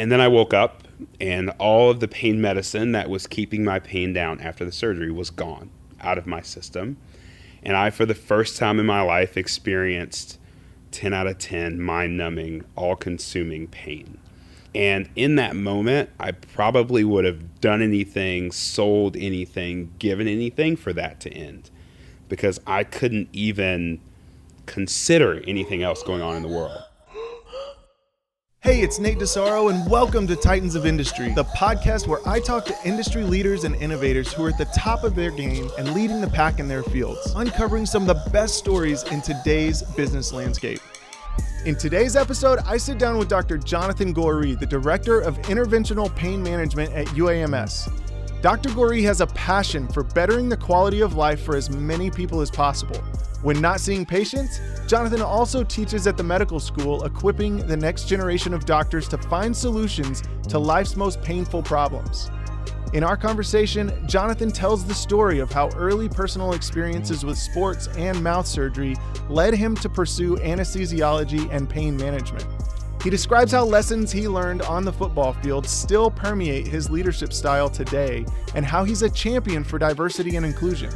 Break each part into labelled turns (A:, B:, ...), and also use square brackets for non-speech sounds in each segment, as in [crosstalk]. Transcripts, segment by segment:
A: And then I woke up, and all of the pain medicine that was keeping my pain down after the surgery was gone out of my system. And I, for the first time in my life, experienced 10 out of 10 mind numbing, all consuming pain. And in that moment, I probably would have done anything, sold anything, given anything for that to end because I couldn't even consider anything else going on in the world.
B: Hey, it's Nate DiSarro, and welcome to Titans of Industry, the podcast where I talk to industry leaders and innovators who are at the top of their game and leading the pack in their fields, uncovering some of the best stories in today's business landscape. In today's episode, I sit down with Dr. Johnathan Goree, the Director of Interventional Pain Management at UAMS. Dr. Goree has a passion for bettering the quality of life for as many people as possible. When not seeing patients, Johnathan also teaches at the medical school, equipping the next generation of doctors to find solutions to life's most painful problems. In our conversation, Johnathan tells the story of how early personal experiences with sports and mouth surgery led him to pursue anesthesiology and pain management. He describes how lessons he learned on the football field still permeate his leadership style today and how he's a champion for diversity and inclusion.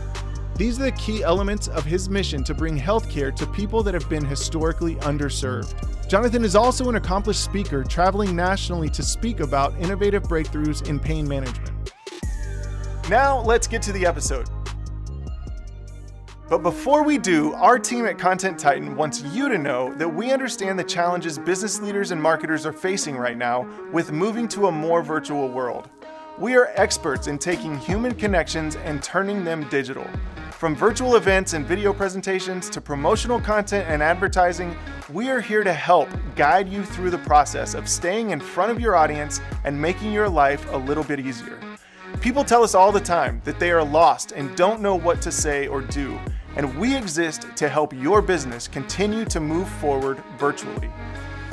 B: These are the key elements of his mission to bring healthcare to people that have been historically underserved. Johnathan is also an accomplished speaker traveling nationally to speak about innovative breakthroughs in pain management. Now, let's get to the episode. But before we do, our team at Content Titan wants you to know that we understand the challenges business leaders and marketers are facing right now with moving to a more virtual world. We are experts in taking human connections and turning them digital. From virtual events and video presentations to promotional content and advertising, we are here to help guide you through the process of staying in front of your audience and making your life a little bit easier. People tell us all the time that they are lost and don't know what to say or do, and we exist to help your business continue to move forward virtually.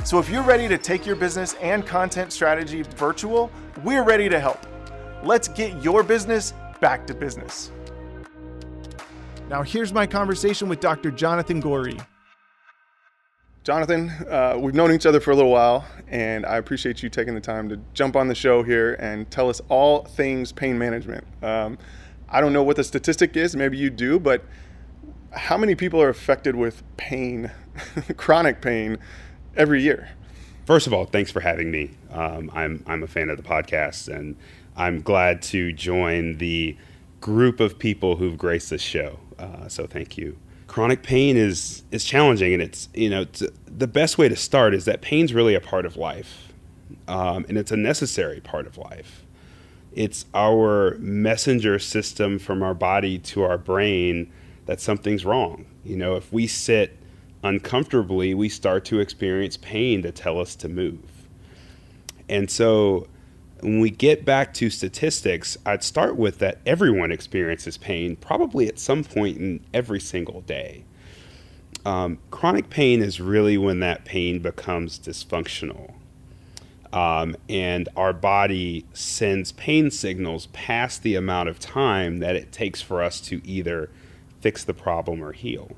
B: So if you're ready to take your business and content strategy virtual, we're ready to help. Let's get your business back to business. Now, here's my conversation with Dr. Johnathan Goree. Johnathan, uh, we've known each other for a little while, and I appreciate you taking the time to jump on the show here and tell us all things pain management. Um, I don't know what the statistic is, maybe you do, but how many people are affected with pain, [laughs] chronic pain, every year?
A: First of all, thanks for having me. Um, I'm, I'm a fan of the podcast, and I'm glad to join the group of people who've graced this show. Uh, so thank you chronic pain is is challenging, and it's you know it's, the best way to start is that pain's really a part of life, um, and it's a necessary part of life. It's our messenger system from our body to our brain that something's wrong. You know, if we sit uncomfortably, we start to experience pain to tell us to move. And so when we get back to statistics, I'd start with that everyone experiences pain probably at some point in every single day. Um, chronic pain is really when that pain becomes dysfunctional. Um, and our body sends pain signals past the amount of time that it takes for us to either fix the problem or heal.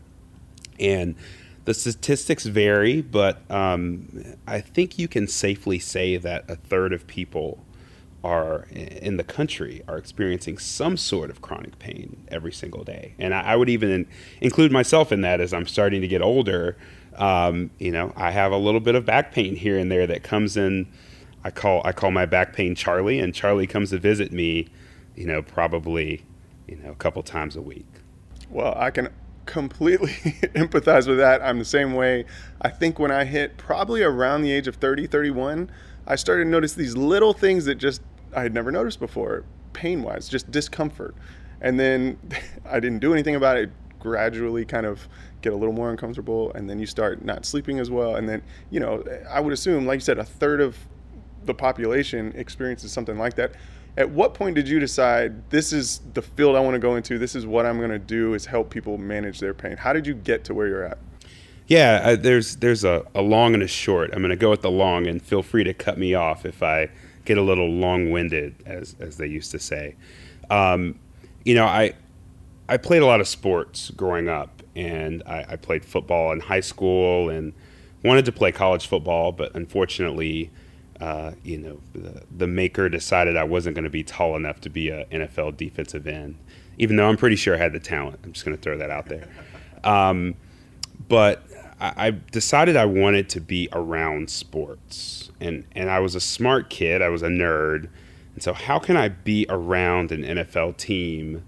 A: And the statistics vary, but um, I think you can safely say that a third of people are in the country are experiencing some sort of chronic pain every single day. And I, I would even include myself in that as I'm starting to get older. Um, you know, I have a little bit of back pain here and there that comes in. I call I call my back pain Charlie, and Charlie comes to visit me. You know, probably you know a couple times a week.
B: Well, I can completely [laughs] empathize with that. I'm the same way. I think when I hit probably around the age of 30, 31, I started to notice these little things that just I had never noticed before, pain wise, just discomfort. And then [laughs] I didn't do anything about it. Gradually, kind of get a little more uncomfortable, and then you start not sleeping as well. And then, you know, I would assume, like you said, a third of the population experiences something like that. At what point did you decide this is the field I want to go into? This is what I'm going to do is help people manage their pain. How did you get to where you're at?
A: Yeah, uh, there's there's a, a long and a short. I'm going to go with the long, and feel free to cut me off if I get a little long-winded, as as they used to say. Um, you know, I I played a lot of sports growing up, and I, I, played football in high school and wanted to play college football, but unfortunately, uh, you know, the, the maker decided I wasn't going to be tall enough to be an NFL defensive end, even though I'm pretty sure I had the talent. I'm just going to throw that out there. Um, but I, I decided I wanted to be around sports, and and I was a smart kid. I was a nerd, and so how can I be around an NFL team?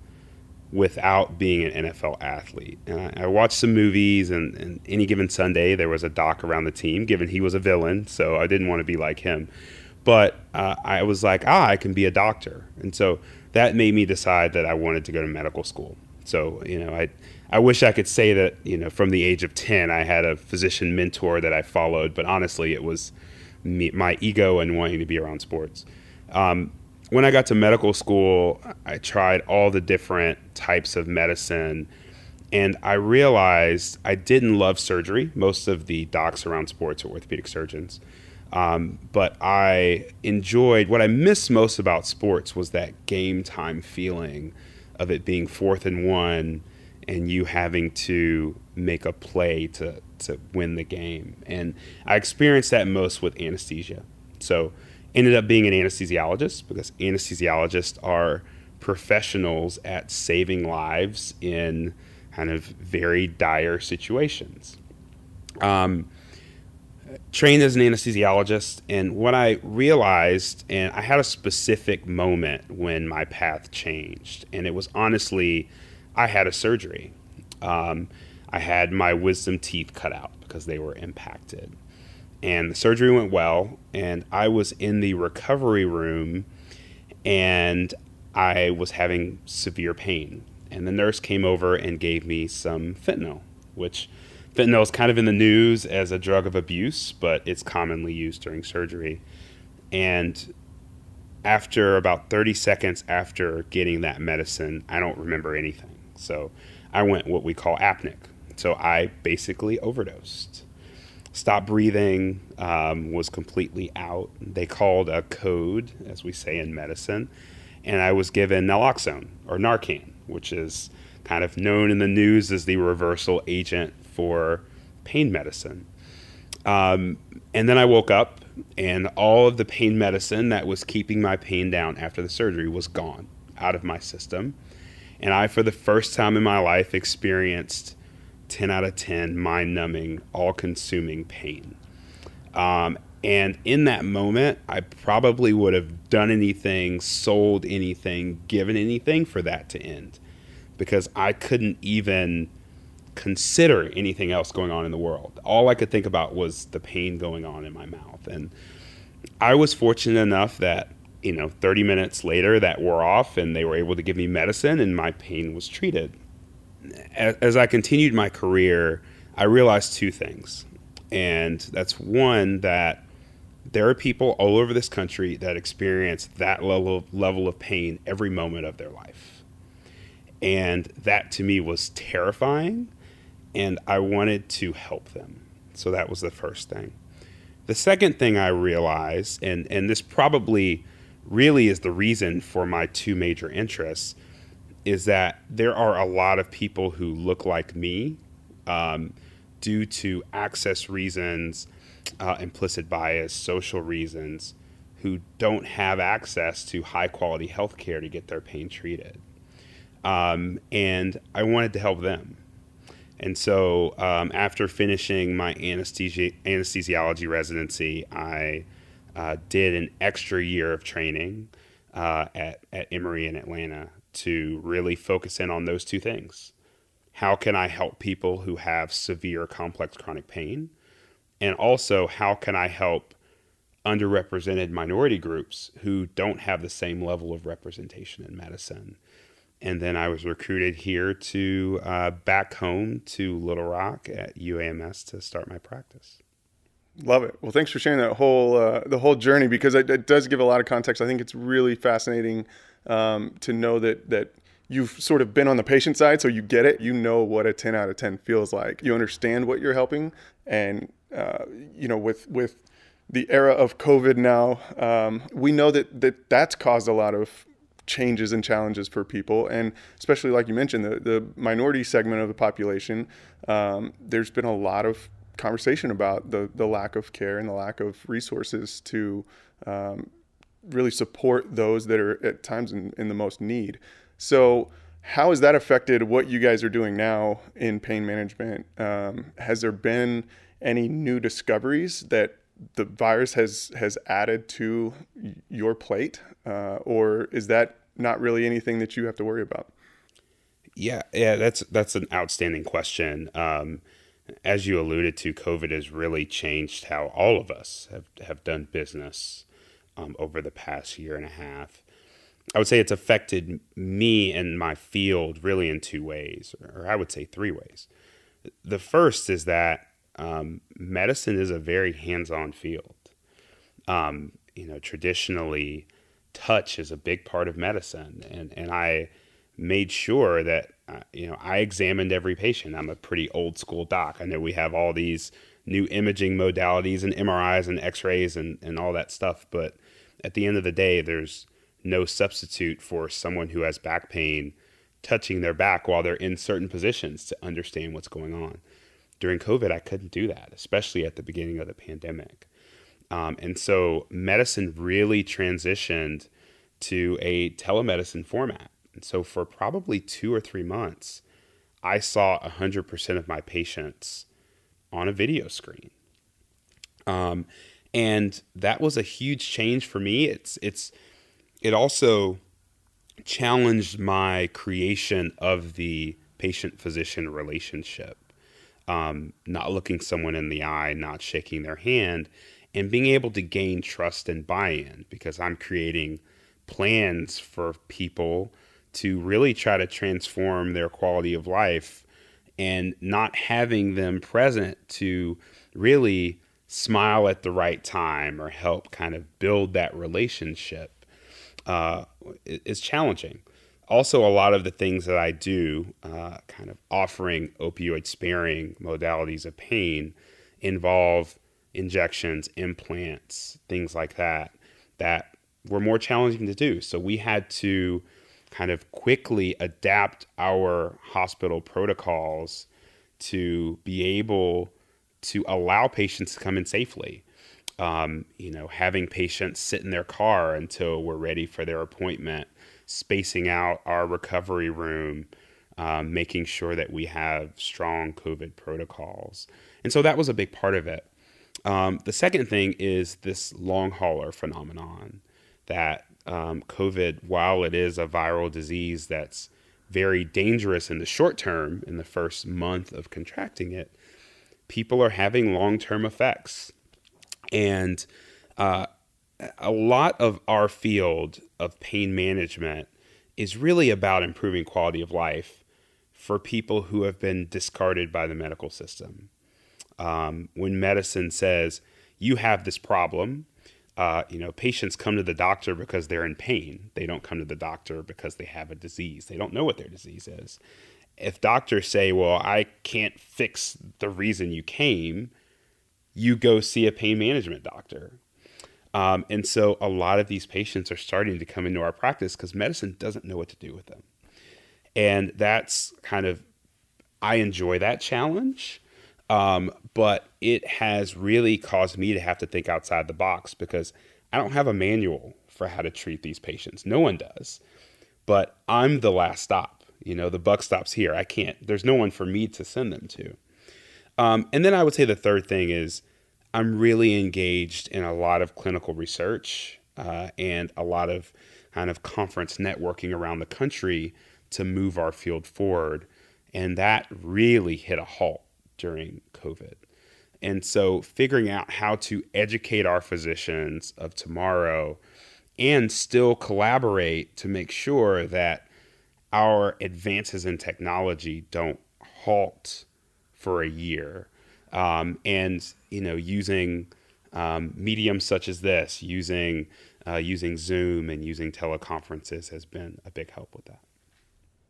A: Without being an NFL athlete. And I, I watched some movies, and, and, any given Sunday, there was a doc around the team, given he was a villain, so I didn't want to be like him. But uh, I was like, ah, I can be a doctor. And so that made me decide that I wanted to go to medical school. So, you know, I, I wish I could say that, you know, from the age of 10, I had a physician mentor that I followed, but honestly, it was me, my ego and wanting to be around sports. Um, when I got to medical school, I tried all the different types of medicine. And I realized I didn't love surgery. Most of the docs around sports are orthopedic surgeons. Um, but I enjoyed what I missed most about sports was that game time feeling of it being fourth and one and you having to make a play to, to win the game. And I experienced that most with anesthesia. So ended up being an anesthesiologist because anesthesiologists are professionals at saving lives in kind of very dire situations. Um, trained as an anesthesiologist, and what I realized, and I had a specific moment when my path changed, and it was honestly, I had a surgery. Um, I had my wisdom teeth cut out because they were impacted and the surgery went well and i was in the recovery room and i was having severe pain. And the nurse came over and gave me some fentanyl which fentanyl is kind of in the news as a drug of abuse but it's commonly used during surgery. And after about 30 seconds after getting that medicine i don't remember anything. So i went what we call apneic so i basically overdosed stopped breathing, um, was completely out. They called a code, as we say in medicine, and I was given naloxone or Narcan, which is kind of known in the news as the reversal agent for pain medicine. Um, and then I woke up, and all of the pain medicine that was keeping my pain down after the surgery was gone out of my system. And I, for the first time in my life, experienced 10 out of 10, mind numbing, all consuming pain. Um, and in that moment, I probably would have done anything, sold anything, given anything for that to end because I couldn't even consider anything else going on in the world. All I could think about was the pain going on in my mouth. And I was fortunate enough that, you know, 30 minutes later that wore off and they were able to give me medicine and my pain was treated as I continued my career, I realized two things. And that's one that there are people all over this country that experience that level of, level of pain every moment of their life. And that to me was terrifying and I wanted to help them. So that was the first thing. The second thing I realized and and this probably really is the reason for my two major interests is that there are a lot of people who look like me um, due to access reasons, uh, implicit bias, social reasons, who don't have access to high quality health care to get their pain treated. Um, and I wanted to help them. And so um, after finishing my anesthesi- anesthesiology residency, I uh, did an extra year of training uh, at, at Emory in Atlanta to really focus in on those two things. How can I help people who have severe complex chronic pain? And also, how can I help underrepresented minority groups who don't have the same level of representation in medicine? And then I was recruited here to uh, back home to Little Rock at UAMS to start my practice.
C: Love it. Well, thanks for sharing that whole uh, the whole journey because it, it, does give a lot of context. I think it's really fascinating um, to know that that you've sort of been on the patient side, so you get it. You know what a 10 out of 10 feels like. You understand what you're helping, and uh, you know with with the era of COVID now, um, we know that that that's caused a lot of changes and challenges for people, and especially like you mentioned, the the minority segment of the population. Um, there's been a lot of
B: conversation about the the lack of care and the lack of resources to um, really support those that are at times in, in the most need. So, how has that affected what you guys are doing now in pain management? Um, has there been any new discoveries that the virus has has added to your plate, uh, or is that not really anything that you have to worry about?
A: Yeah, yeah, that's that's an outstanding question. Um, as you alluded to, COVID has really changed how all of us have have done business um, over the past year and a half. I would say it's affected me and my field really in two ways, or I would say three ways. The first is that um, medicine is a very hands-on field. Um, you know, traditionally, touch is a big part of medicine, and and I made sure that uh, you know I examined every patient. I'm a pretty old school doc. I know we have all these new imaging modalities and MRIs and X-rays and and all that stuff, but at the end of the day, there's no substitute for someone who has back pain touching their back while they're in certain positions to understand what's going on during COVID, I couldn't do that, especially at the beginning of the pandemic. Um, and so medicine really transitioned to a telemedicine format. And so for probably two or three months, I saw 100% of my patients on a video screen. Um, and that was a huge change for me. It's, it's, it also challenged my creation of the patient physician relationship um, not looking someone in the eye, not shaking their hand, and being able to gain trust and buy in because I'm creating plans for people to really try to transform their quality of life and not having them present to really smile at the right time or help kind of build that relationship uh, is challenging also a lot of the things that I do, uh, kind of offering opioid sparing modalities of pain, involve injections, implants, things like that, that were more challenging to do. So we had to kind of quickly adapt our hospital protocols to be able to allow patients to come in safely. Um, you know, having patients sit in their car until we're ready for their appointment spacing out our recovery room, um, making sure that we have strong COVID protocols. And so that was a big part of it. Um, the second thing is this long hauler phenomenon that um, COVID, while it is a viral disease that's very dangerous in the short term, in the first month of contracting it, people are having long term effects. And uh, a lot of our field of pain management is really about improving quality of life for people who have been discarded by the medical system. Um, when medicine says you have this problem, uh, you know, patients come to the doctor because they're in pain. They don't come to the doctor because they have a disease. They don't know what their disease is. If doctors say, "Well, I can't fix the reason you came," you go see a pain management doctor um, and so a lot of these patients are starting to come into our practice because medicine doesn't know what to do with them. And that's kind of, I enjoy that challenge. Um, but it has really caused me to have to think outside the box because I don't have a manual for how to treat these patients. No one does. But I'm the last stop. You know, the buck stops here. I can't, there's no one for me to send them to. Um, and then I would say the third thing is I'm really engaged in a lot of clinical research uh, and a lot of kind of conference networking around the country to move our field forward. And that really hit a halt during COVID. And so, figuring out how to educate our physicians of tomorrow and still collaborate to make sure that our advances in technology don't halt for a year um, and you know using um, mediums such as this, using uh, using Zoom and using teleconferences has been a big help with that.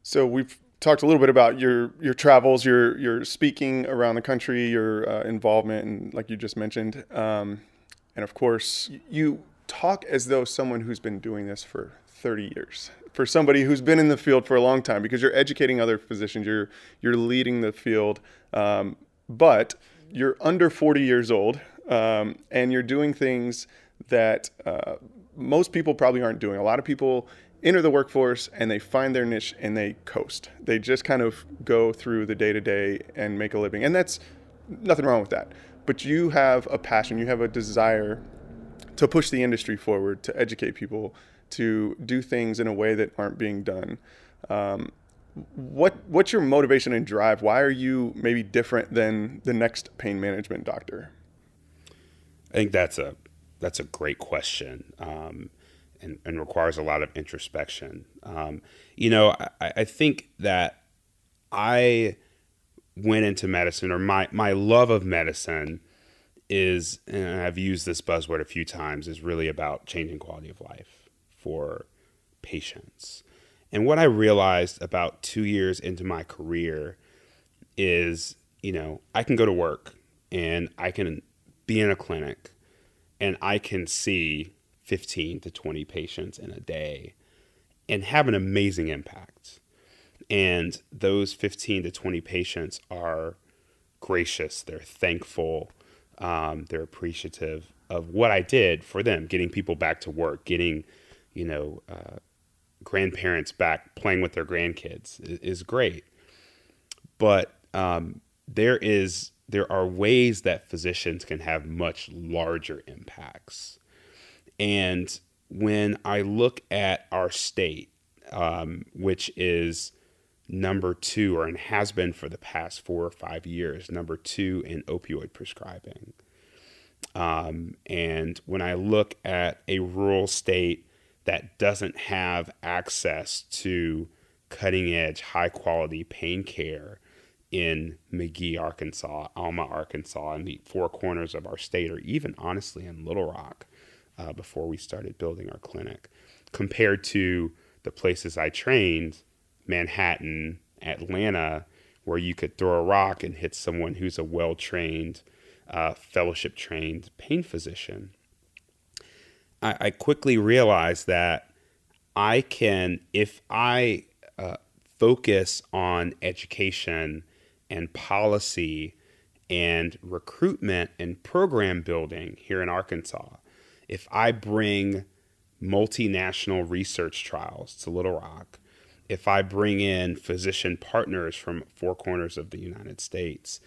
B: So we've talked a little bit about your your travels, your your speaking around the country, your uh, involvement, and like you just mentioned, um, and of course you talk as though someone who's been doing this for 30 years for somebody who's been in the field for a long time because you're educating other physicians you're you're leading the field um, but you're under 40 years old um, and you're doing things that uh, most people probably aren't doing. A lot of people enter the workforce and they find their niche and they coast. They just kind of go through the day to day and make a living. And that's nothing wrong with that. But you have a passion, you have a desire to push the industry forward, to educate people, to do things in a way that aren't being done. Um, what what's your motivation and drive? Why are you maybe different than the next pain management doctor?
A: I think that's a that's a great question, um, and, and requires a lot of introspection. Um, you know, I, I think that I went into medicine, or my my love of medicine is, and I've used this buzzword a few times, is really about changing quality of life for patients. And what I realized about two years into my career is, you know, I can go to work and I can be in a clinic and I can see 15 to 20 patients in a day and have an amazing impact. And those 15 to 20 patients are gracious, they're thankful, um, they're appreciative of what I did for them, getting people back to work, getting, you know, uh, grandparents back playing with their grandkids is, is great. But um, there is there are ways that physicians can have much larger impacts. And when I look at our state, um, which is number two, or and has been for the past four or five years, number two in opioid prescribing. Um, and when I look at a rural state that doesn't have access to cutting edge, high quality pain care in McGehee, Arkansas, Alma, Arkansas, and the four corners of our state, or even honestly in Little Rock uh, before we started building our clinic, compared to the places I trained, Manhattan, Atlanta, where you could throw a rock and hit someone who's a well trained, uh, fellowship trained pain physician. I, I quickly realized that I can, if I uh, focus on education and policy and recruitment and program building here in Arkansas, if I bring multinational research trials to Little Rock, if I bring in physician partners from four corners of the United States,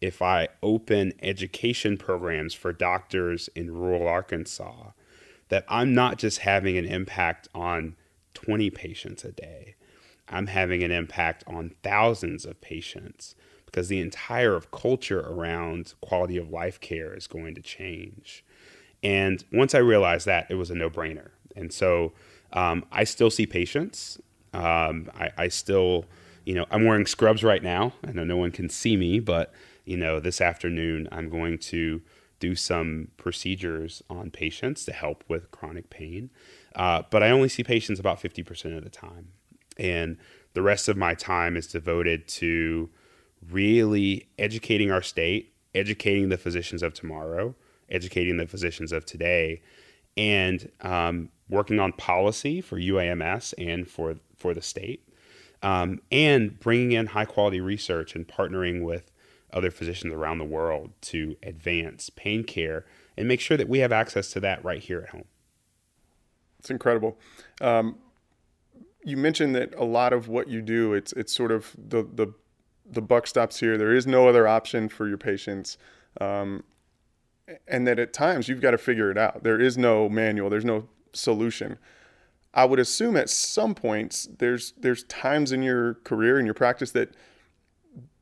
A: if I open education programs for doctors in rural Arkansas, that I'm not just having an impact on 20 patients a day, I'm having an impact on thousands of patients because the entire of culture around quality of life care is going to change. And once I realized that, it was a no brainer. And so um, I still see patients. Um, I, I still, you know, I'm wearing scrubs right now. I know no one can see me, but, you know, this afternoon I'm going to do some procedures on patients to help with chronic pain. Uh, but I only see patients about 50% of the time. And the rest of my time is devoted to really educating our state, educating the physicians of tomorrow, educating the physicians of today, and um, working on policy for UAMS and for, for the state, um, and bringing in high quality research and partnering with other physicians around the world to advance pain care and make sure that we have access to that right here at home.
B: It's incredible. Um, you mentioned that a lot of what you do, it's it's sort of the the the buck stops here. There is no other option for your patients, um, and that at times you've got to figure it out. There is no manual. There's no solution. I would assume at some points there's there's times in your career in your practice that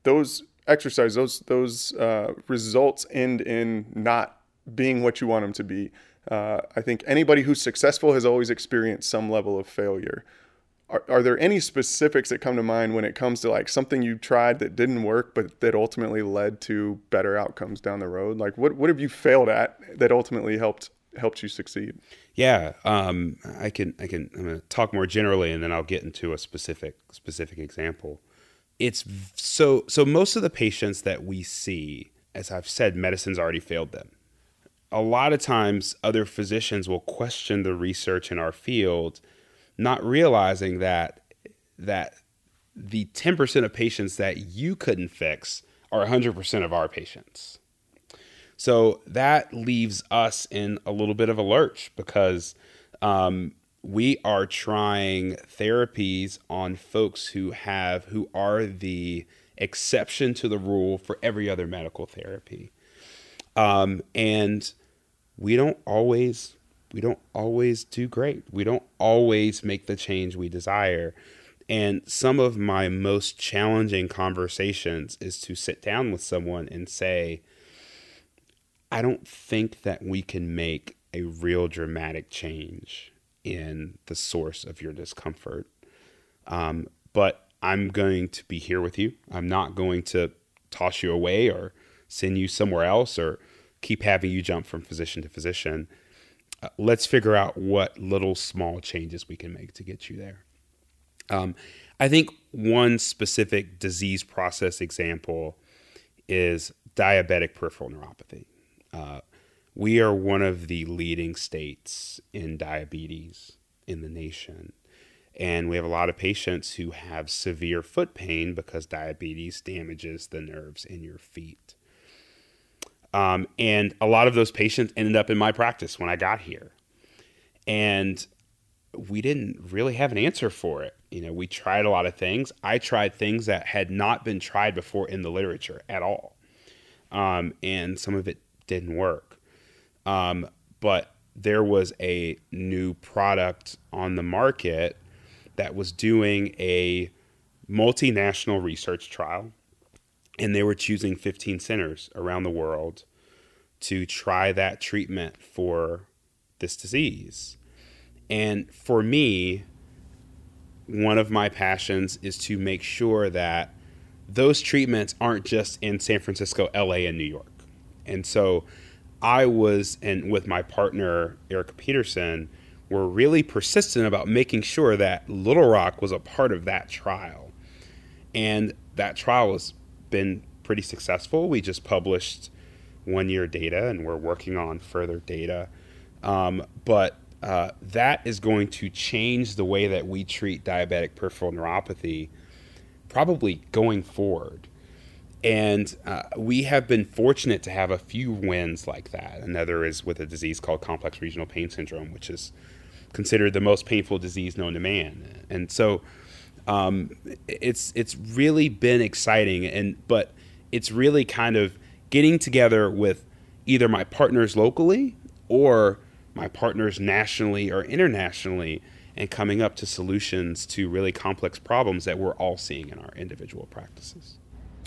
B: those exercise, those those uh, results end in not being what you want them to be. Uh, I think anybody who's successful has always experienced some level of failure. Are, are there any specifics that come to mind when it comes to like something you tried that didn't work, but that ultimately led to better outcomes down the road? Like what what have you failed at that ultimately helped helped you succeed?
A: Yeah, um, I can I can I'm to talk more generally, and then I'll get into a specific specific example it's so so most of the patients that we see as i've said medicine's already failed them. A lot of times other physicians will question the research in our field not realizing that that the 10% of patients that you couldn't fix are 100% of our patients. So that leaves us in a little bit of a lurch because um, we are trying therapies on folks who have who are the exception to the rule for every other medical therapy. Um, and we don't always we don't always do great. We don't always make the change we desire. And some of my most challenging conversations is to sit down with someone and say i don't think that we can make a real dramatic change in the source of your discomfort. Um, but I'm going to be here with you. I'm not going to toss you away or send you somewhere else or keep having you jump from physician to physician. Uh, let's figure out what little small changes we can make to get you there. Um, I think one specific disease process example is diabetic peripheral neuropathy. Uh, we are one of the leading states in diabetes in the nation. And we have a lot of patients who have severe foot pain because diabetes damages the nerves in your feet. Um, and a lot of those patients ended up in my practice when I got here. And we didn't really have an answer for it. You know, we tried a lot of things. I tried things that had not been tried before in the literature at all. Um, and some of it didn't work. Um, but there was a new product on the market that was doing a multinational research trial, and they were choosing 15 centers around the world to try that treatment for this disease. And for me, one of my passions is to make sure that those treatments aren't just in San Francisco, LA, and New York. And so I was, and with my partner, Erika Petersen, were really persistent about making sure that Little Rock was a part of that trial. And that trial has been pretty successful. We just published one year data and we're working on further data. Um, but uh, that is going to change the way that we treat diabetic peripheral neuropathy probably going forward. And uh, we have been fortunate to have a few wins like that. Another is with a disease called complex regional pain syndrome, which is considered the most painful disease known to man. And so um, it's it's really been exciting. And but it's really kind of getting together with either my partners locally or my partners nationally or internationally and coming up to solutions to really complex problems that we're all seeing in our individual practices.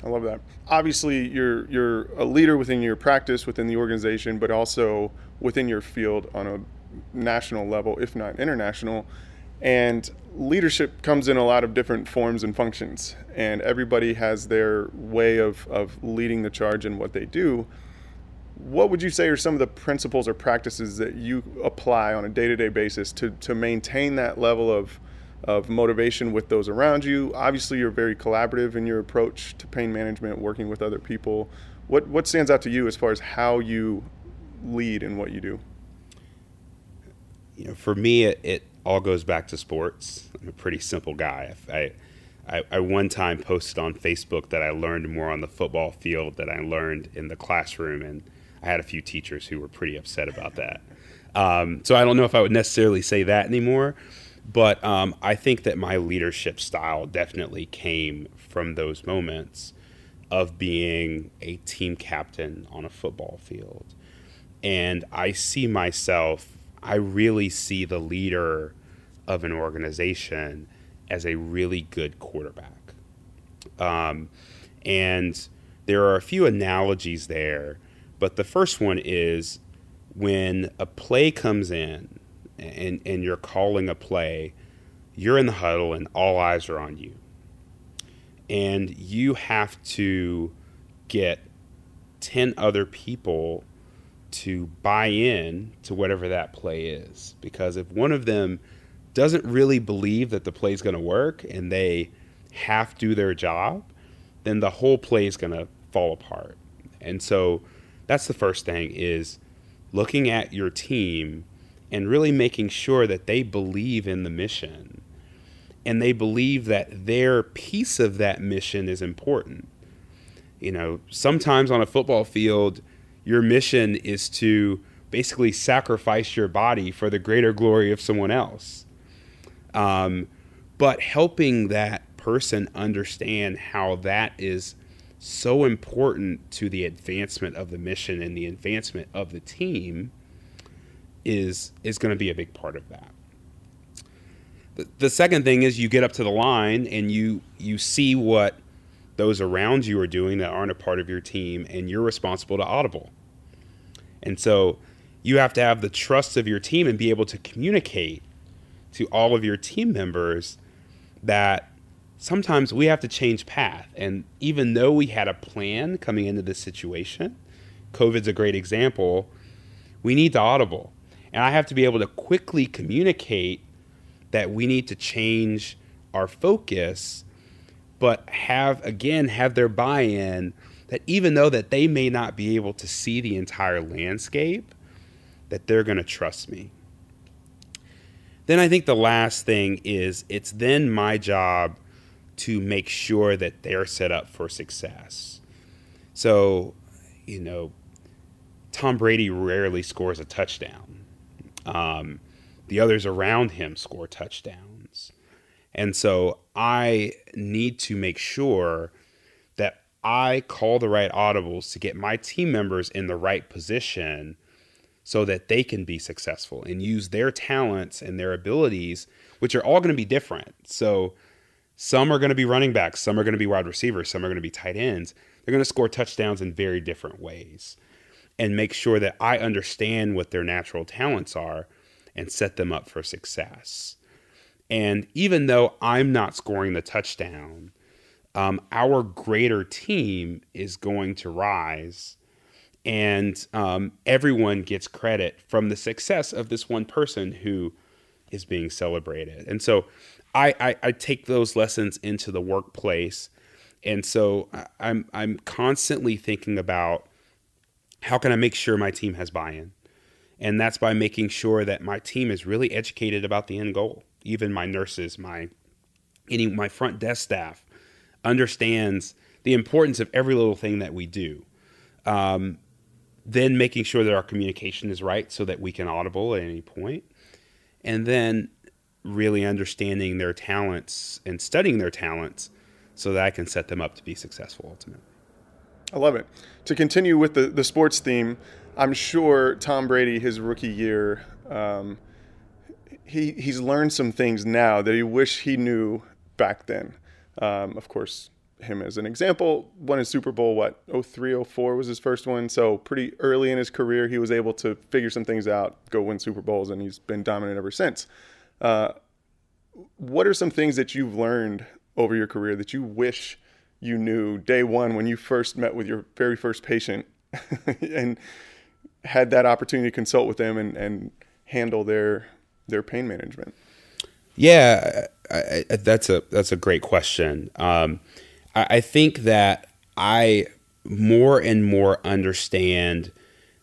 B: I love that. Obviously, you're you're a leader within your practice, within the organization, but also within your field on a national level, if not international. And leadership comes in a lot of different forms and functions, and everybody has their way of, of leading the charge in what they do. What would you say are some of the principles or practices that you apply on a day to day basis to, to maintain that level of of motivation with those around you. Obviously, you're very collaborative in your approach to pain management, working with other people. What what stands out to you as far as how you lead in what you do?
A: You know, for me, it, it all goes back to sports. I'm a pretty simple guy. I, I, I one time posted on Facebook that I learned more on the football field than I learned in the classroom, and I had a few teachers who were pretty upset about that. Um, so I don't know if I would necessarily say that anymore. But um, I think that my leadership style definitely came from those moments of being a team captain on a football field. And I see myself, I really see the leader of an organization as a really good quarterback. Um, and there are a few analogies there, but the first one is when a play comes in and, and you're calling a play, you're in the huddle and all eyes are on you. And you have to get 10 other people to buy in to whatever that play is. Because if one of them doesn't really believe that the play is going to work and they half do their job, then the whole play is going to fall apart. And so that's the first thing is looking at your team and really making sure that they believe in the mission and they believe that their piece of that mission is important. You know, sometimes on a football field, your mission is to basically sacrifice your body for the greater glory of someone else. Um, but helping that person understand how that is so important to the advancement of the mission and the advancement of the team is is going to be a big part of that. The, the second thing is you get up to the line and you you see what those around you are doing that aren't a part of your team and you're responsible to audible. And so you have to have the trust of your team and be able to communicate to all of your team members that sometimes we have to change path. And even though we had a plan coming into this situation, COVID's a great example, we need to audible. And I have to be able to quickly communicate that we need to change our focus, but have again have their buy-in that even though that they may not be able to see the entire landscape, that they're going to trust me. Then I think the last thing is it's then my job to make sure that they're set up for success. So, you know, Tom Brady rarely scores a touchdown. Um, the others around him score touchdowns. And so I need to make sure that I call the right audibles to get my team members in the right position so that they can be successful and use their talents and their abilities, which are all going to be different. So some are going to be running backs, some are going to be wide receivers, some are going to be tight ends. They're going to score touchdowns in very different ways and make sure that I understand what their natural talents are and set them up for success. And even though I'm not scoring the touchdown, um, our greater team is going to rise, and um, everyone gets credit from the success of this one person who is being celebrated. And so I, I, I take those lessons into the workplace. And so I'm, I'm constantly thinking about how can I make sure my team has buy in? And that's by making sure that my team is really educated about the end goal. Even my nurses, my any my front desk staff understands the importance of every little thing that we do. Um, then making sure that our communication is right so that we can audible at any point. And then really understanding their talents and studying their talents so that I can set them up to be successful ultimately.
B: I love it. To continue with the, the sports theme, I'm sure Tom Brady, his rookie year, um, he he's learned some things now that he wish he knew back then. Um, of course, him as an example, won his Super Bowl, what, 03, 04 was his first one. So pretty early in his career, he was able to figure some things out, go win Super Bowls, and he's been dominant ever since. Uh, what are some things that you've learned over your career that you wish you knew day one when you first met with your very first patient [laughs] and had that opportunity to consult with them and, and handle their their pain management?
A: Yeah, I, I, that's a that's a great question. Um, I, I think that I more and more understand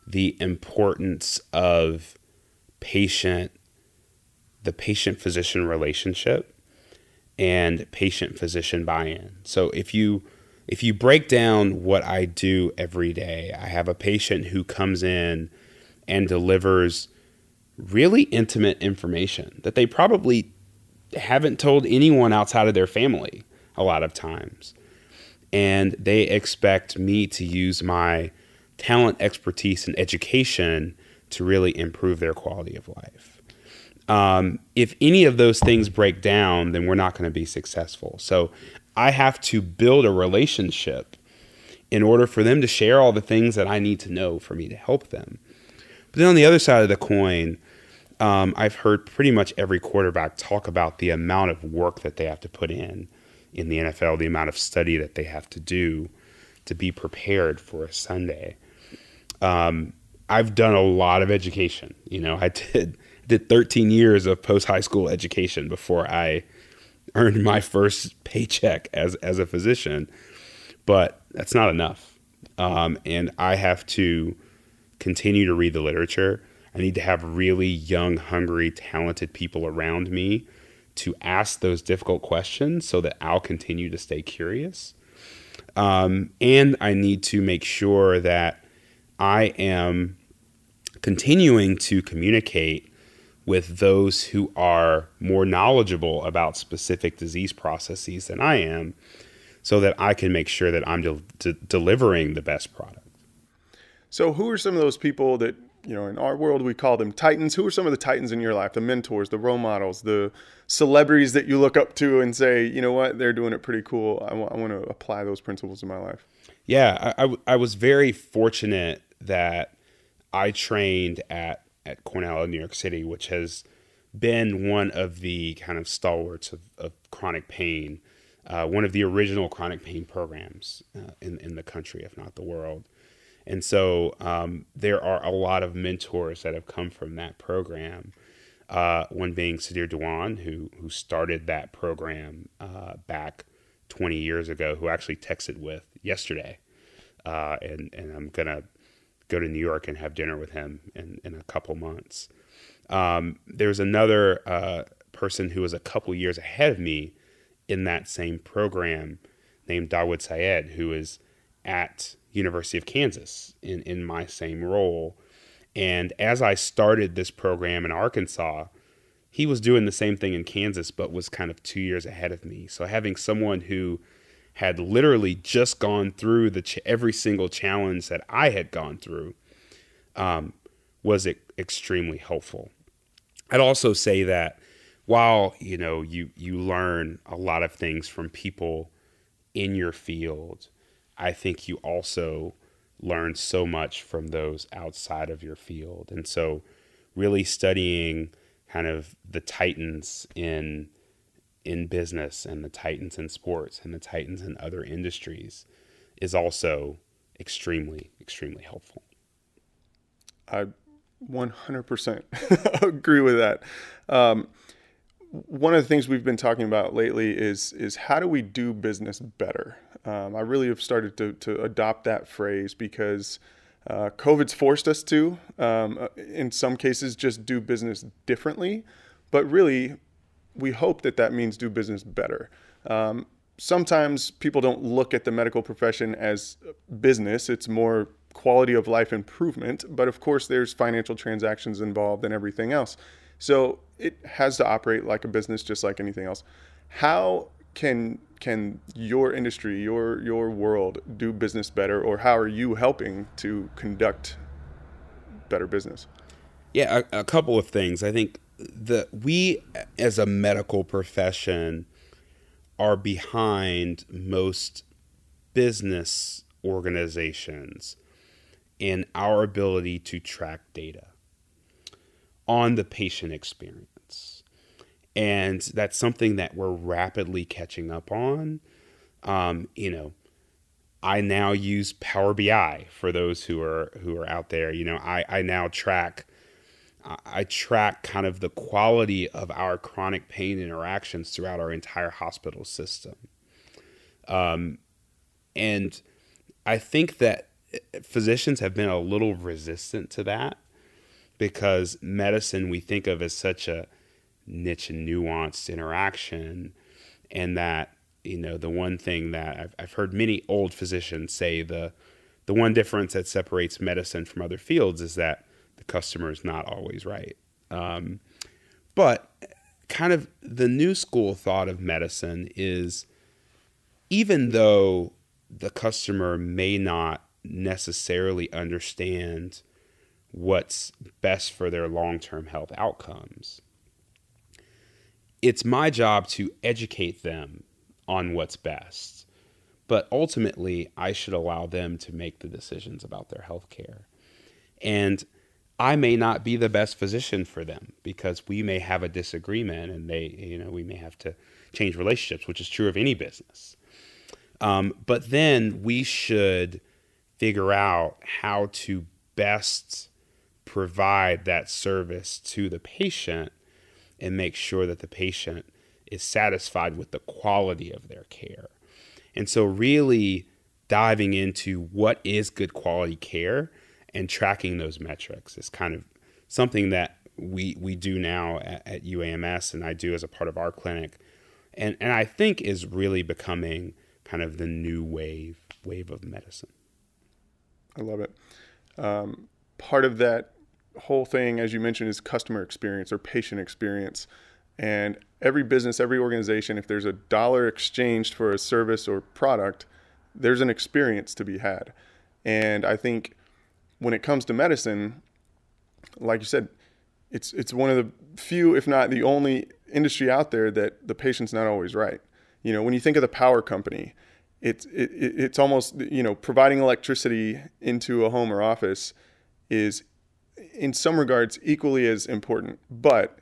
A: the importance of patient the patient physician relationship and patient physician buy-in. So if you if you break down what I do every day, I have a patient who comes in and delivers really intimate information that they probably haven't told anyone outside of their family a lot of times. And they expect me to use my talent, expertise, and education to really improve their quality of life. Um, if any of those things break down, then we're not going to be successful. So I have to build a relationship in order for them to share all the things that I need to know for me to help them. But then on the other side of the coin, um, I've heard pretty much every quarterback talk about the amount of work that they have to put in in the NFL, the amount of study that they have to do to be prepared for a Sunday. Um, I've done a lot of education. You know, [laughs] I did did 13 years of post high school education before I earned my first paycheck as as a physician, but that's not enough. Um, and I have to continue to read the literature. I need to have really young, hungry, talented people around me to ask those difficult questions so that I'll continue to stay curious. Um, and I need to make sure that I am continuing to communicate with those who are more knowledgeable about specific disease processes than I am so that I can make sure that I'm de- de- delivering the best product.
B: So, who are some of those people that, you know, in our world we call them titans? Who are some of the titans in your life, the mentors, the role models, the celebrities that you look up to and say, you know what, they're doing it pretty cool. I, w- I want to apply those principles in my life?
A: Yeah, I, I, I was very fortunate that I trained at, at Cornell in New York City, which has been one of the kind of stalwarts of, of chronic pain, uh, one of the original chronic pain programs uh, in, in the country, if not the world. And so um, there are a lot of mentors that have come from that program. Uh, one being Sudhir Diwan, who who started that program uh, back 20 years ago, who actually texted with yesterday, uh, and and I'm gonna go to New York and have dinner with him in in a couple months. Um, there's another uh, person who was a couple years ahead of me in that same program, named Dawood Sayed, who is at University of Kansas in, in my same role. And as I started this program in Arkansas, he was doing the same thing in Kansas, but was kind of two years ahead of me. So having someone who had literally just gone through the ch- every single challenge that I had gone through um, was e- extremely helpful. I'd also say that while you know you you learn a lot of things from people in your field I think you also learn so much from those outside of your field. And so, really studying kind of the titans in in business and the titans in sports and the titans in other industries is also extremely extremely helpful.
B: I 100% [laughs] agree with that. Um, one of the things we've been talking about lately is is how do we do business better? Um, I really have started to, to adopt that phrase because uh, COVID's forced us to, um, uh, in some cases, just do business differently. But really, we hope that that means do business better. Um, sometimes people don't look at the medical profession as business, it's more quality of life improvement. But of course, there's financial transactions involved and everything else. So it has to operate like a business, just like anything else. How can can your industry, your your world do business better, or how are you helping to conduct better business?
A: Yeah, a, a couple of things. I think that we, as a medical profession, are behind most business organizations in our ability to track data on the patient experience. And that's something that we're rapidly catching up on. Um, you know, I now use Power BI for those who are who are out there. You know, I, I now track I track kind of the quality of our chronic pain interactions throughout our entire hospital system. Um, and I think that physicians have been a little resistant to that because medicine we think of as such a niche and nuanced interaction and that you know the one thing that I've, I've heard many old physicians say the the one difference that separates medicine from other fields is that the customer is not always right um, but kind of the new school thought of medicine is even though the customer may not necessarily understand what's best for their long term health outcomes. It's my job to educate them on what's best, but ultimately, I should allow them to make the decisions about their health care. And I may not be the best physician for them because we may have a disagreement and they, you know, we may have to change relationships, which is true of any business. Um, but then we should figure out how to best provide that service to the patient and make sure that the patient is satisfied with the quality of their care. And so, really diving into what is good quality care and tracking those metrics is kind of something that we we do now at, at UAMS and I do as a part of our clinic, and and I think is really becoming kind of the new wave wave of medicine.
B: I love it. Um, part of that whole thing, as you mentioned, is customer experience or patient experience. And every business, every organization, if there's a dollar exchanged for a service or product, there's an experience to be had. And I think when it comes to medicine, like you said, it's it's one of the few, if not the only industry out there that the patient's not always right. You know, when you think of the power company, it's it, it's almost you know providing electricity into a home or office is in some regards equally as important, but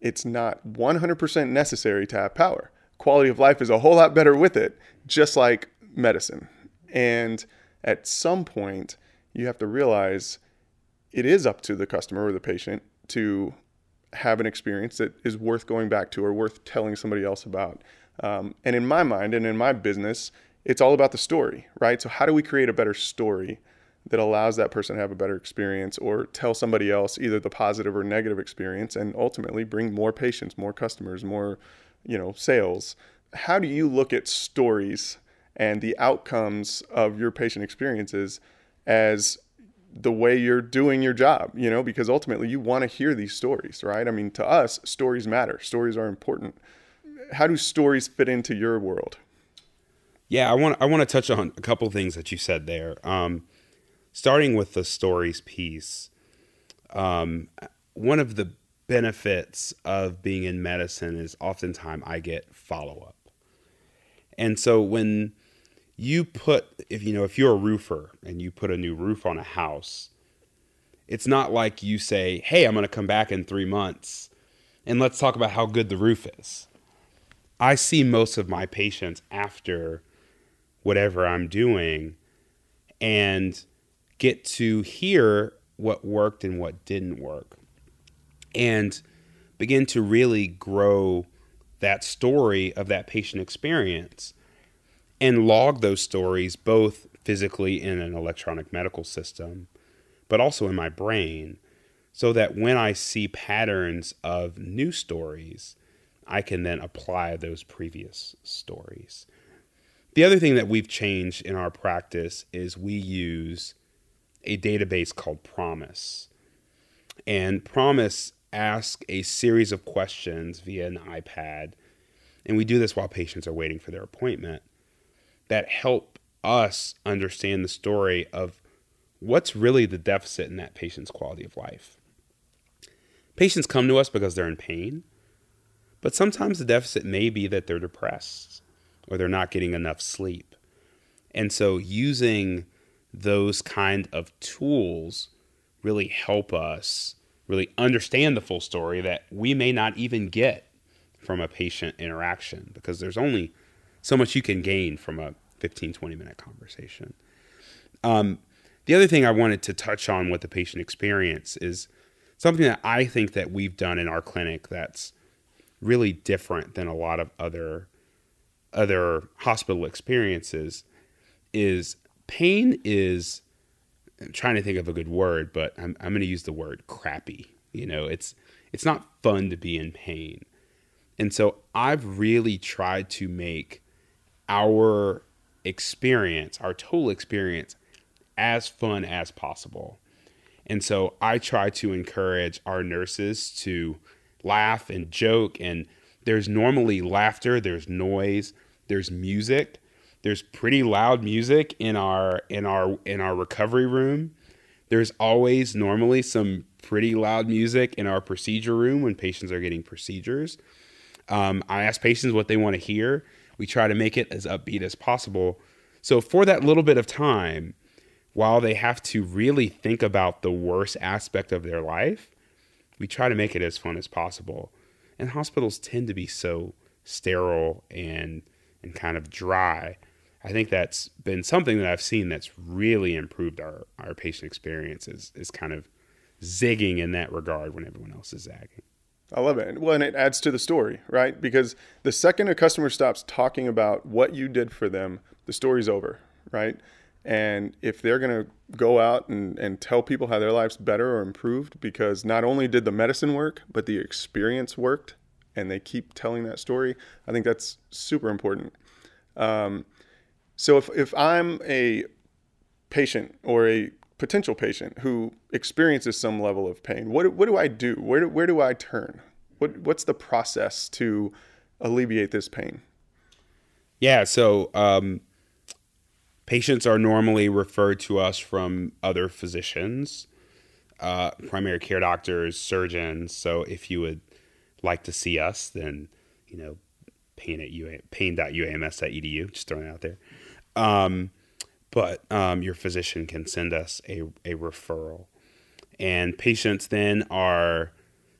B: it's not 100% necessary to have power. Quality of life is a whole lot better with it, just like medicine. And at some point, you have to realize it is up to the customer or the patient to have an experience that is worth going back to or worth telling somebody else about. Um, and in my mind and in my business, it's all about the story, right? So, how do we create a better story that allows that person to have a better experience or tell somebody else either the positive or negative experience and ultimately bring more patients, more customers, more, you know, sales? How do you look at stories and the outcomes of your patient experiences as the way you're doing your job, you know, because ultimately you want to hear these stories, right? I mean, to us, stories matter. Stories are important. How do stories fit into your world?
A: Yeah, I want I want to touch on a couple things that you said there. Um, starting with the stories piece, um, one of the benefits of being in medicine is oftentimes I get follow up, and so when you put if you know if you're a roofer and you put a new roof on a house it's not like you say hey i'm going to come back in 3 months and let's talk about how good the roof is. I see most of my patients after whatever i'm doing and get to hear what worked and what didn't work and begin to really grow that story of that patient experience and log those stories both physically in an electronic medical system, but also in my brain, so that when I see patterns of new stories, I can then apply those previous stories. The other thing that we've changed in our practice is we use a database called PROMIS. And PROMIS asks a series of questions via an iPad. And we do this while patients are waiting for their appointment that help us understand the story of what's really the deficit in that patient's quality of life. Patients come to us because they're in pain, but sometimes the deficit may be that they're depressed or they're not getting enough sleep. And so using those kind of tools really help us really understand the full story that we may not even get from a patient interaction because there's only so much you can gain from a 15, 20 minute conversation. Um, the other thing I wanted to touch on with the patient experience is something that I think that we've done in our clinic that's really different than a lot of other other hospital experiences is pain is I'm trying to think of a good word, but I'm, I'm going to use the word crappy. You know, it's it's not fun to be in pain. And so I've really tried to make our experience, our total experience, as fun as possible. And so I try to encourage our nurses to laugh and joke. And there's normally laughter, there's noise, there's music. There's pretty loud music in our in our in our recovery room. There's always normally some pretty loud music in our procedure room when patients are getting procedures. Um, I ask patients what they want to hear. We try to make it as upbeat as possible. So for that little bit of time, while they have to really think about the worst aspect of their life, we try to make it as fun as possible. And hospitals tend to be so sterile and and kind of dry. I think that's been something that I've seen that's really improved our, our patient experience is, is kind of zigging in that regard when everyone else is zagging.
B: I love it. Well, and it adds to the story, right? Because the second a customer stops talking about what you did for them, the story's over, right? And if they're going to go out and, and tell people how their life's better or improved because not only did the medicine work, but the experience worked, and they keep telling that story, I think that's super important. Um, so if, if I'm a patient or a potential patient who experiences some level of pain, what, what do I do? Where do, where do I turn? What, what's the process to alleviate this pain?
A: Yeah, so um, patients are normally referred to us from other physicians, uh, primary care doctors, surgeons. So if you would like to see us, then you know, pain at UA, pain.uams.edu. Just throwing it out there. Um, but um, your physician can send us a, a referral. And patients then are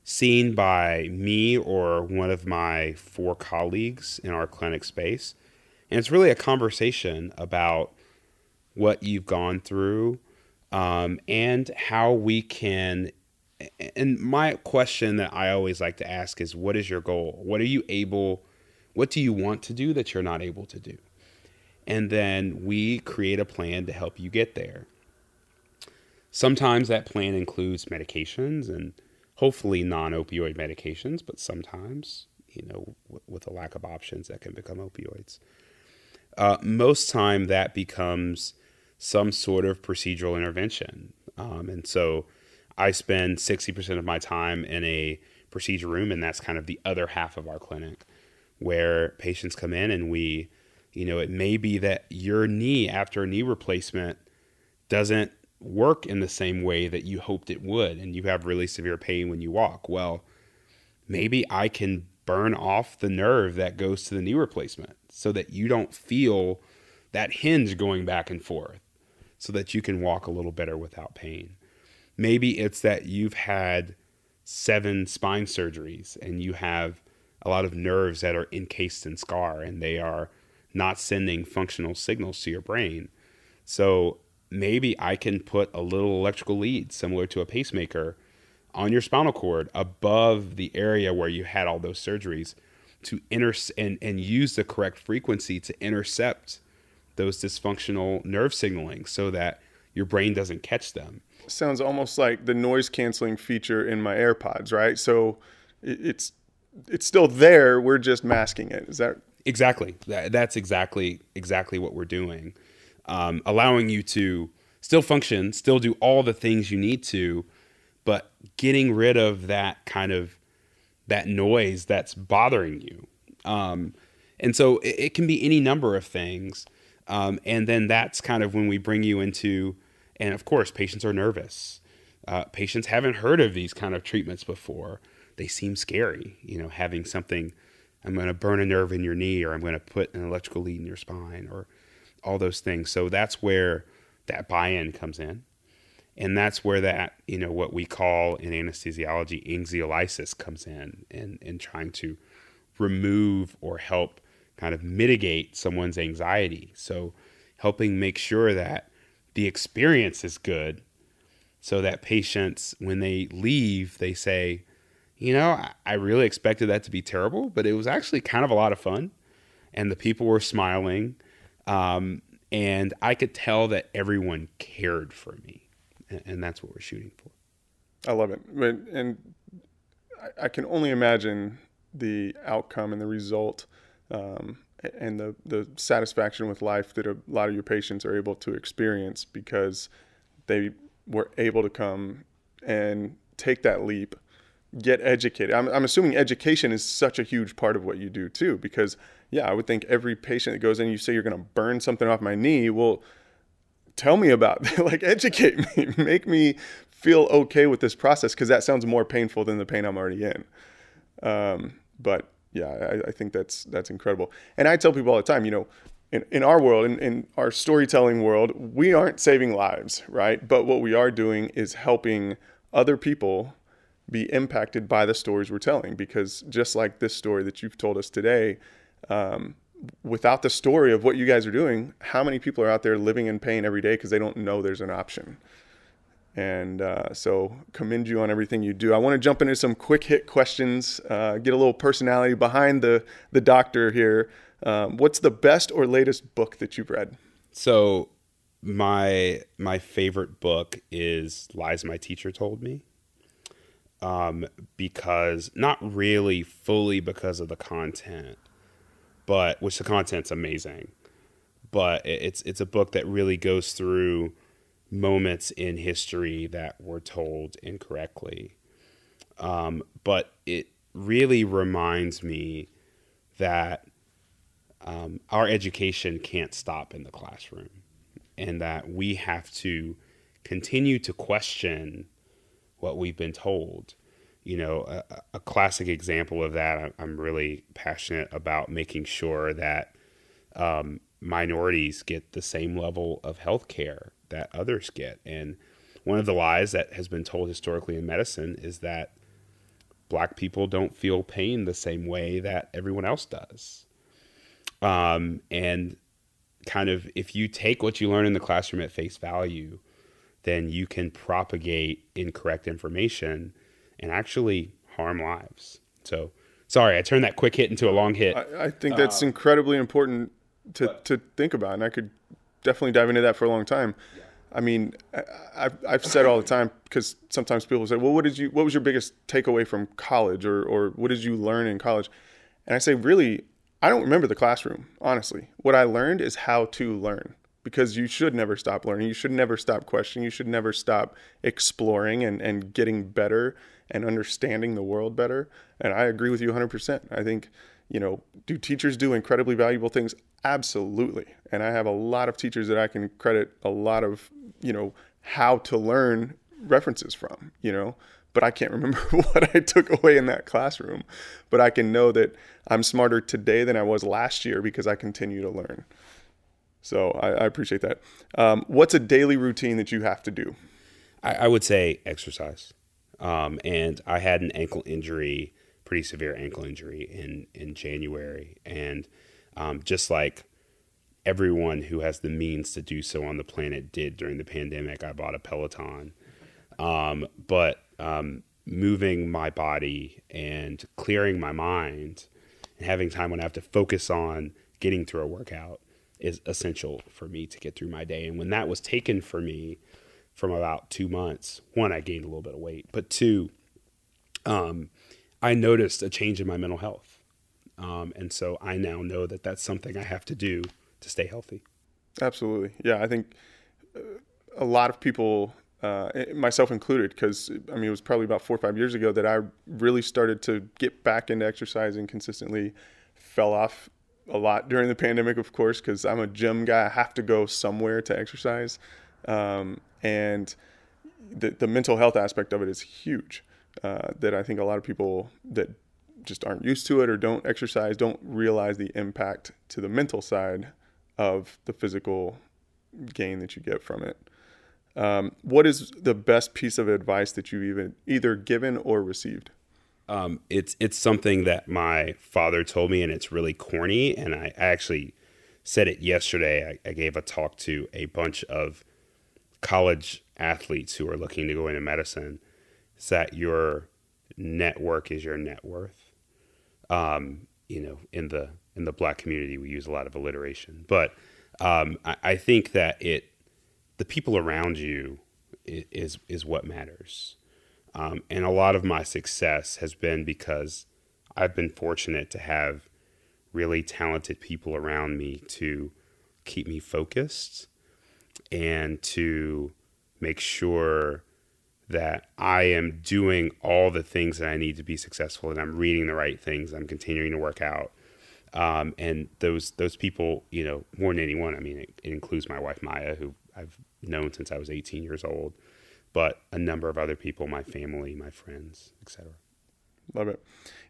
A: seen by me or one of my four colleagues in our clinic space. And it's really a conversation about what you've gone through um, and how we can. And my question that I always like to ask is what is your goal? What are you able, what do you want to do that you're not able to do? And then we create a plan to help you get there. Sometimes that plan includes medications and hopefully non opioid medications, but sometimes, you know, w- with a lack of options, that can become opioids. Uh, most time that becomes some sort of procedural intervention. Um, and so I spend 60% of my time in a procedure room, and that's kind of the other half of our clinic where patients come in and we you know, it may be that your knee after a knee replacement doesn't work in the same way that you hoped it would, and you have really severe pain when you walk. Well, maybe I can burn off the nerve that goes to the knee replacement so that you don't feel that hinge going back and forth so that you can walk a little better without pain. Maybe it's that you've had seven spine surgeries and you have a lot of nerves that are encased in scar and they are not sending functional signals to your brain. So maybe I can put a little electrical lead similar to a pacemaker on your spinal cord above the area where you had all those surgeries to inter and, and use the correct frequency to intercept those dysfunctional nerve signaling so that your brain doesn't catch them.
B: Sounds almost like the noise canceling feature in my AirPods, right? So it's it's still there. We're just masking it. Is that
A: Exactly. That, that's exactly exactly what we're doing, um, allowing you to still function, still do all the things you need to, but getting rid of that kind of that noise that's bothering you. Um, and so it, it, can be any number of things. Um, and then that's kind of when we bring you into, and of course, patients are nervous. Uh, patients haven't heard of these kind of treatments before. They seem scary, you know, having something I'm going to burn a nerve in your knee or I'm going to put an electrical lead in your spine or all those things. So that's where that buy-in comes in. And that's where that, you know, what we call in anesthesiology anxiolysis comes in and, and trying to remove or help kind of mitigate someone's anxiety. So helping make sure that the experience is good so that patients, when they leave, they say, you know, I really expected that to be terrible, but it was actually kind of a lot of fun. And the people were smiling. Um, and I could tell that everyone cared for me. And, that's what we're shooting for.
B: I love it. And I can only imagine the outcome and the result um, and the, the satisfaction with life that a lot of your patients are able to experience because they were able to come and take that leap get educated. I'm, I'm assuming education is such a huge part of what you do too, because yeah, I would think every patient that goes in, you say you're going to burn something off my knee. Well, tell me about, [laughs] like, educate me, [laughs] make me feel okay with this process, because that sounds more painful than the pain I'm already in. Um, but yeah, I, I, think that's that's incredible. And I tell people all the time, you know, in, in our world, in, in our storytelling world, we aren't saving lives, right? But what we are doing is helping other people be impacted by the stories we're telling because just like this story that you've told us today um, without the story of what you guys are doing how many people are out there living in pain every day because they don't know there's an option? And uh, so commend you on everything you do. I want to jump into some quick hit questions uh, get a little personality behind the the doctor here. Um, what's the best or latest book that you've read?
A: So my my favorite book is lies my teacher told me um, because not really fully because of the content, but which the content's amazing. But it's it's a book that really goes through moments in history that were told incorrectly. Um, but it really reminds me that um, our education can't stop in the classroom and that we have to continue to question what we've been told. You know, a, a classic example of that, I'm really passionate about making sure that um, minorities get the same level of health care that others get. And one of the lies that has been told historically in medicine is that black people don't feel pain the same way that everyone else does. Um, and kind of if you take what you learn in the classroom at face value, then you can propagate incorrect information and actually harm lives. So, sorry, I turned that quick hit into a long hit.
B: I, I think that's uh, incredibly important to, but, to think about, and I could definitely dive into that for a long time. Yeah. I mean, I, I've, I've said all the time because sometimes people say, "Well, what did you? What was your biggest takeaway from college, or or what did you learn in college?" And I say, really, I don't remember the classroom. Honestly, what I learned is how to learn because you should never stop learning. You should never stop questioning. You should never stop exploring and and getting better and understanding the world better. And I agree with you 100%. I think you know, do teachers do incredibly valuable things? Absolutely. And I have a lot of teachers that I can credit a lot of, you know, how to learn references from, you know, but I can't [laughs] remember [laughs] what I took away in that classroom. But I can know that I'm smarter today than I was last year because I continue to learn. So I, I appreciate that. Um, what's a daily routine that you have to do?
A: I, I would say exercise. Um, and I had an ankle injury pretty severe ankle injury in in January, and um, just like everyone who has the means to do so on the planet did during the pandemic, I bought a Peloton. Um, but um, moving my body and clearing my mind and having time when I have to focus on getting through a workout is essential for me to get through my day. And when that was taken for me from about two months, one, I gained a little bit of weight, but two, um, I noticed a change in my mental health. Um, and so I now know that that's something I have to do to stay healthy.
B: Absolutely. Yeah. I think uh, a lot of people, uh, myself included, because I mean, it was probably about four or five years ago that I really started to get back into exercising consistently, fell off a lot during the pandemic, of course, because I'm a gym guy. I have to go somewhere to exercise. Um, and the, the mental health aspect of it is huge uh, that I think a lot of people that just aren't used to it or don't exercise don't realize the impact to the mental side of the physical gain that you get from it. Um, what is the best piece of advice that you've even either given or received?
A: Um, it's it's something that my father told me, and it's really corny. And I actually said it yesterday. I, I gave a talk to a bunch of college athletes who are looking to go into medicine, is that your network is your net worth. Um, you know, in the in the black community, we use a lot of alliteration, but um, I, I, think that it the people around you is is what matters. Um, and a lot of my success has been because I've been fortunate to have really talented people around me to keep me focused and to make sure that I am doing all the things that I need to be successful and I'm reading the right things. I'm continuing to work out. Um, and those those people, you know, more than anyone, I mean, it, it, includes my wife Maya, who I've known since I was 18 years old, but a number of other people, my family, my friends, etc.
B: Love it.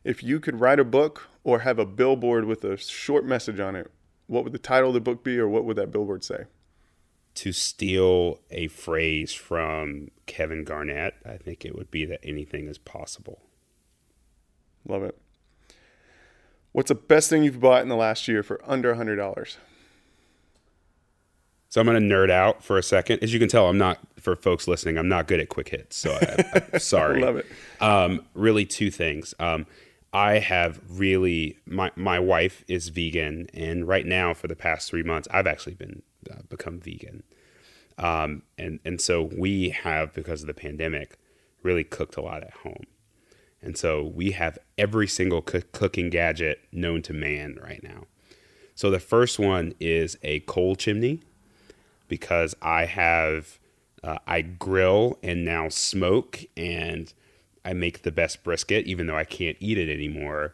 B: If you could write a book or have a billboard with a short message on it, what would the title of the book be, or what would that billboard say?
A: to steal a phrase from Kevin Garnett, I think it would be that anything is possible.
B: Love it. What's the best thing you've bought in the last year for under $100?
A: So I'm going to nerd out for a second. As you can tell, I'm not, for folks listening, I'm not good at quick hits. So I, am [laughs] sorry.
B: Love it.
A: Um, really, two things. Um, I have really, my, my wife is vegan. And right now, for the past three months, I've actually been uh, become vegan. Um, and, and so we have, because of the pandemic, really cooked a lot at home. And so we have every single cooking gadget known to man right now. So the first one is a coal chimney because I have Uh, I grill and now smoke, and I make the best brisket, even though I can't eat it anymore.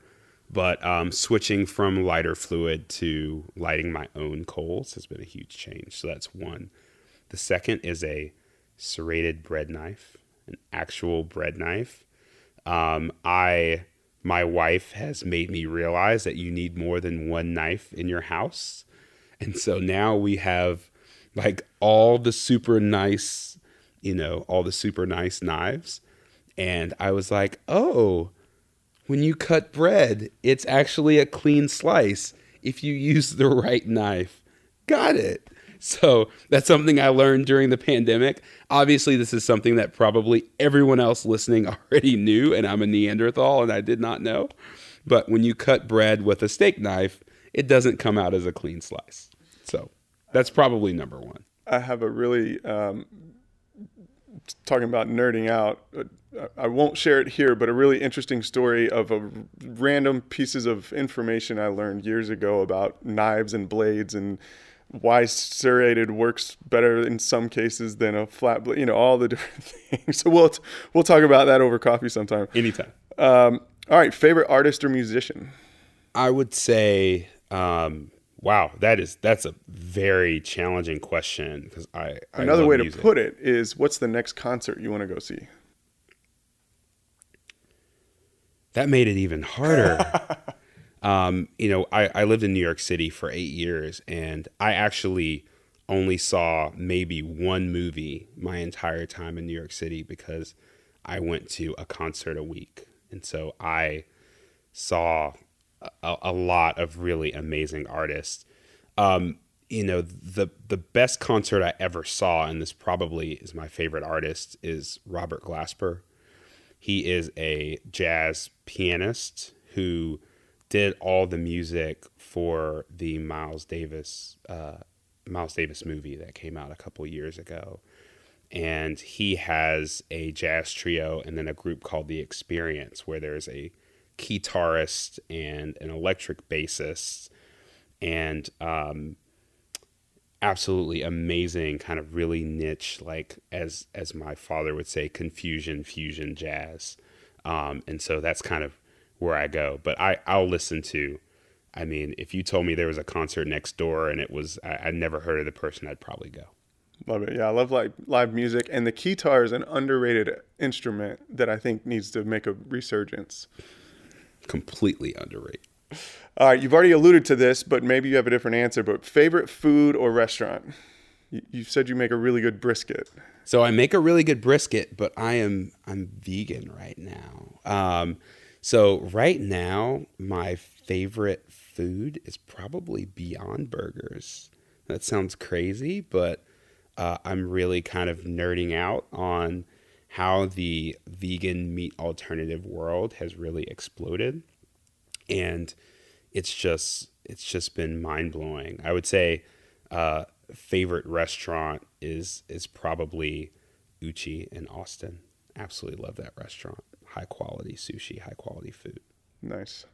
A: But um, switching from lighter fluid to lighting my own coals has been a huge change. So that's one. The second is a serrated bread knife, an actual bread knife. Um, I, my wife has made me realize that you need more than one knife in your house, and so now we have like all the super nice, you know, all the super nice knives. And I was like, oh, when you cut bread, it's actually a clean slice if you use the right knife. Got it. So that's something I learned during the pandemic. Obviously, this is something that probably everyone else listening [laughs] already knew, and I'm a Neanderthal and I did not know. But when you cut bread with a steak knife, it doesn't come out as a clean slice. So that's probably number one.
B: I have a really um, talking about nerding out. Uh, I won't share it here, but a really interesting story of a random pieces of information I learned years ago about knives and blades and why serrated works better in some cases than a flat blade. You know all the [laughs] different things. So we'll we'll talk about that over coffee sometime.
A: Anytime.
B: Um, all right, favorite artist or musician?
A: I would say um, Wow, that is that's a very challenging question because I,
B: I another way music. to put it is what's the next concert you want to go see?
A: That made it even harder. [laughs] um, you know, I, I lived in New York City for eight years, and I actually only saw maybe one movie my entire time in New York City because I went to a concert a week, and so I saw a, a lot of really amazing artists. Um, you know, the the best concert I ever saw, and this probably is my favorite artist, is Robert Glasper. He is a jazz pianist who did all the music for the Miles Davis uh, Miles Davis movie that came out a couple years ago. And he has a jazz trio and then a group called The Experience, where there's a guitarist and an electric bassist and um, absolutely amazing kind of really niche like as as my father would say confusion fusion jazz. Um, and so that's kind of where i go. But i i'll listen to i mean if you told me there was a concert next door and it was i, I never heard of the person i'd probably go.
B: Love it. Yeah, I love like live music, and the guitar is an underrated instrument that I think needs to make a resurgence
A: completely underrated.
B: All right, you've already alluded to this, but maybe you have a different answer. But favorite food or restaurant? You, you said you make a really good brisket.
A: So I make a really good brisket, but I am I'm vegan right now. Um, so right now, my favorite food is probably Beyond Burgers. That sounds crazy, but uh, I'm really kind of nerding out on how the vegan meat alternative world has really exploded. And it's just it's just been mind-blowing. I would say uh, favorite restaurant is is probably uchi in austin. Absolutely love that restaurant. High quality sushi high quality food.
B: Nice.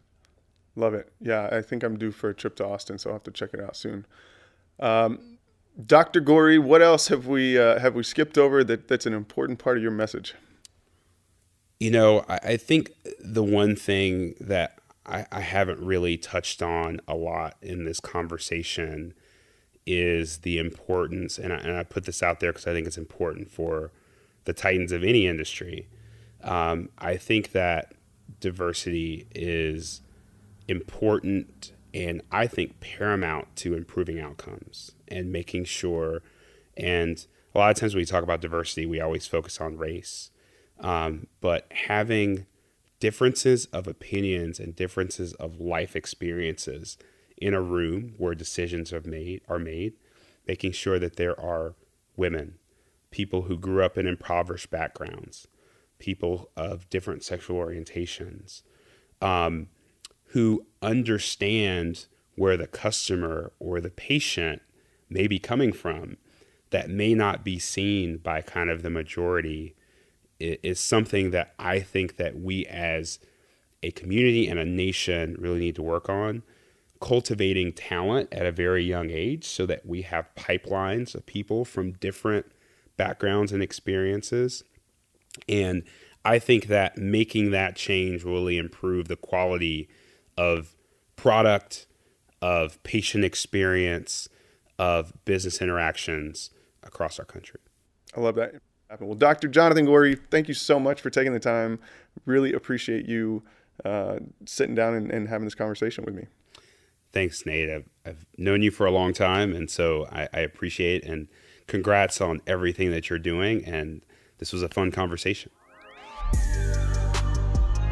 B: Love it. Yeah i think i'm due for a trip to austin so i'll have to check it out soon. Um, Dr. Goree, what else have we uh, have we skipped over that, that's an important part of your message?
A: You know, I, I think the one thing that I, I, haven't really touched on a lot in this conversation is the importance, and I, and I put this out there because I think it's important for the titans of any industry. Um, I think that diversity is important and I think paramount to improving outcomes and making sure. And a lot of times when we talk about diversity, we always focus on race, um, but having differences of opinions and differences of life experiences in a room where decisions are made are made, making sure that there are women, people who grew up in impoverished backgrounds, people of different sexual orientations. Um, who understand where the customer or the patient may be coming from that may not be seen by kind of the majority is something that I think that we as a community and a nation really need to work on cultivating talent at a very young age so that we have pipelines of people from different backgrounds and experiences. And I think that making that change will really improve the quality of product, of patient experience, of business interactions across our country.
B: I love that. Well, Dr. Johnathan Goree, thank you so much for taking the time. Really appreciate you uh, sitting down and, and, having this conversation with me.
A: Thanks, Nate. I've, I've known you for a long time, and so I, I appreciate and congrats on everything that you're doing. And this was a fun conversation.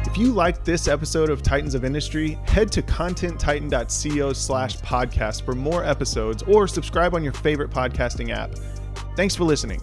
C: If you liked this episode of Titans of Industry, head to contenttitan.co slash podcast for more episodes or subscribe on your favorite podcasting app. Thanks for listening.